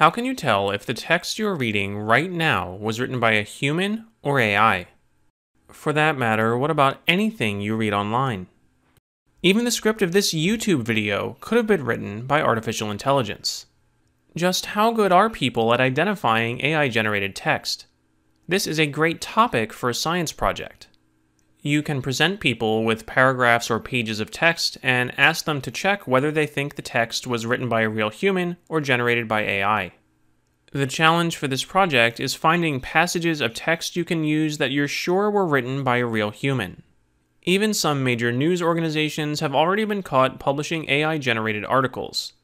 How can you tell if the text you're reading right now was written by a human or AI? For that matter, what about anything you read online? Even the script of this YouTube video could have been written by artificial intelligence. Just how good are people at identifying AI generated text? This is a great topic for a science project. You can present people with paragraphs or pages of text and ask them to check whether they think the text was written by a real human or generated by AI. The challenge for this project is finding passages of text you can use that you're sure were written by a real human. Even some major news organizations have already been caught publishing AI generated articles.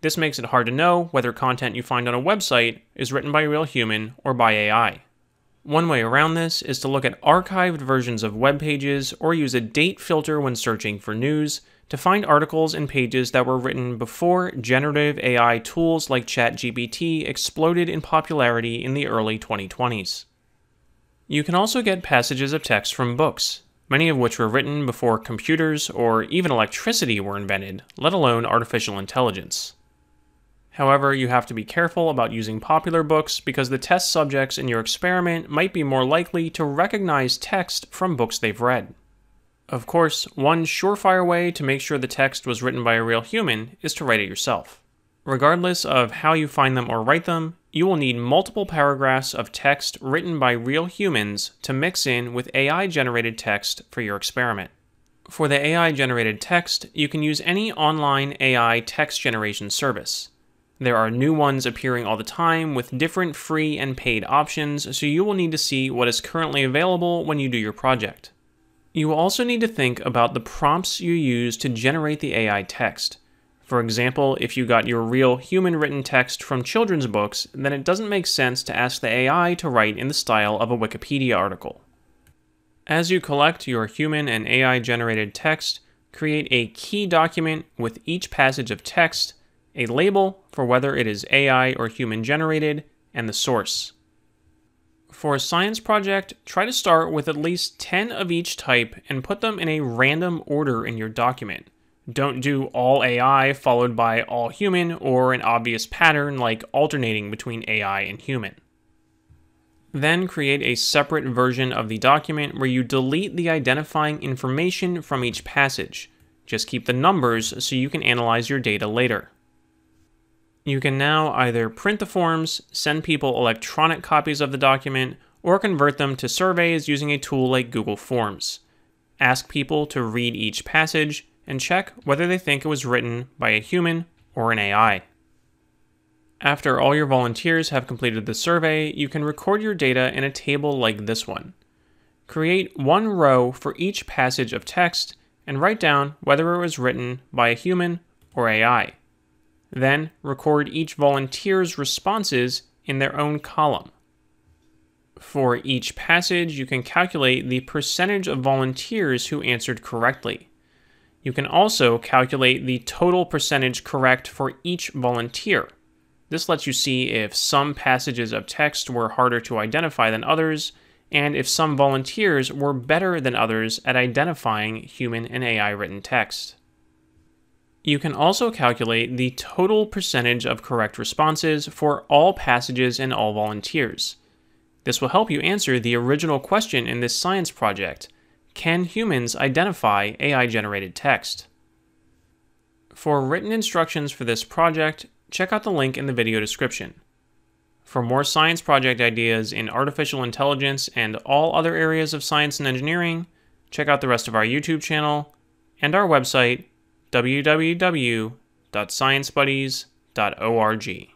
This makes it hard to know whether content you find on a website is written by a real human or by AI. One way around this is to look at archived versions of web pages or use a date filter when searching for news to find articles and pages that were written before generative AI tools like ChatGPT exploded in popularity in the early 2020s. You can also get passages of text from books, many of which were written before computers or even electricity were invented, let alone artificial intelligence. However, you have to be careful about using popular books because the test subjects in your experiment might be more likely to recognize text from books they've read. Of course, one surefire way to make sure the text was written by a real human is to write it yourself. Regardless of how you find them or write them, you will need multiple paragraphs of text written by real humans to mix in with AI generated text for your experiment. For the AI generated text, you can use any online AI text generation service. There are new ones appearing all the time with different free and paid options, so you will need to see what is currently available when you do your project. You will also need to think about the prompts you use to generate the AI text. For example, if you got your real human written text from children's books, then it doesn't make sense to ask the AI to write in the style of a Wikipedia article. As you collect your human and AI generated text, create a key document with each passage of text a label for whether it is AI or human generated, and the source. For a science project, try to start with at least 10 of each type and put them in a random order in your document. Don't do all AI followed by all human or an obvious pattern like alternating between AI and human. Then create a separate version of the document where you delete the identifying information from each passage. Just keep the numbers so you can analyze your data later. You can now either print the forms, send people electronic copies of the document, or convert them to surveys using a tool like Google Forms. Ask people to read each passage and check whether they think it was written by a human or an AI. After all your volunteers have completed the survey, you can record your data in a table like this one. Create one row for each passage of text and write down whether it was written by a human or AI. Then record each volunteer's responses in their own column. For each passage, you can calculate the percentage of volunteers who answered correctly. You can also calculate the total percentage correct for each volunteer. This lets you see if some passages of text were harder to identify than others, and if some volunteers were better than others at identifying human and AI written text. You can also calculate the total percentage of correct responses for all passages and all volunteers. This will help you answer the original question in this science project Can humans identify AI generated text? For written instructions for this project, check out the link in the video description. For more science project ideas in artificial intelligence and all other areas of science and engineering, check out the rest of our YouTube channel and our website www.sciencebuddies.org.